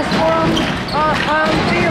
last from uh, um,